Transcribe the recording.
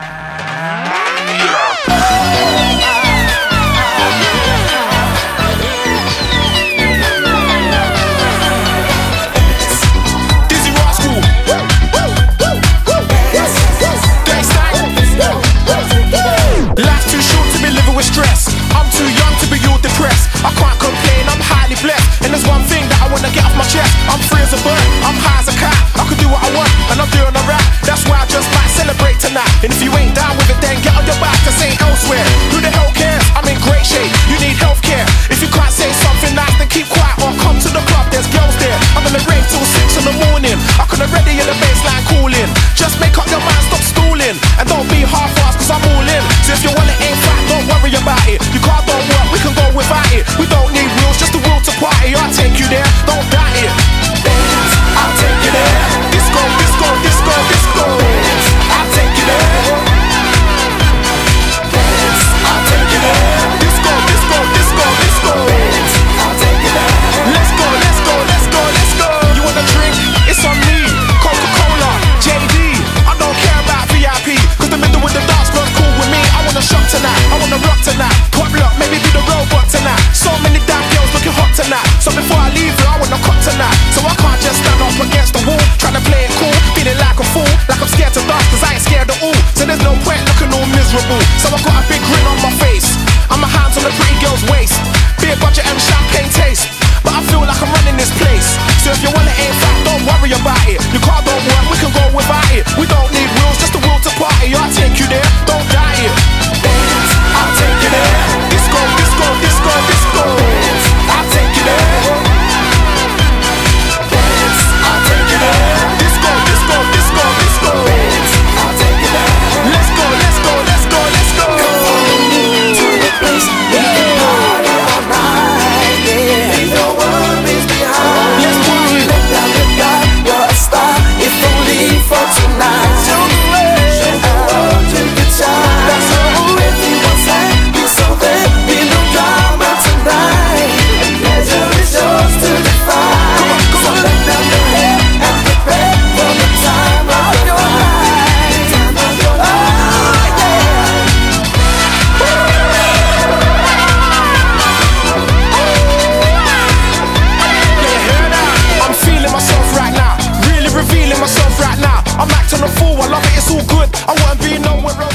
Ah. girl's waist. Beer budget and champagne. acting a fool. I love it, it's all good. I wouldn't be nowhere else.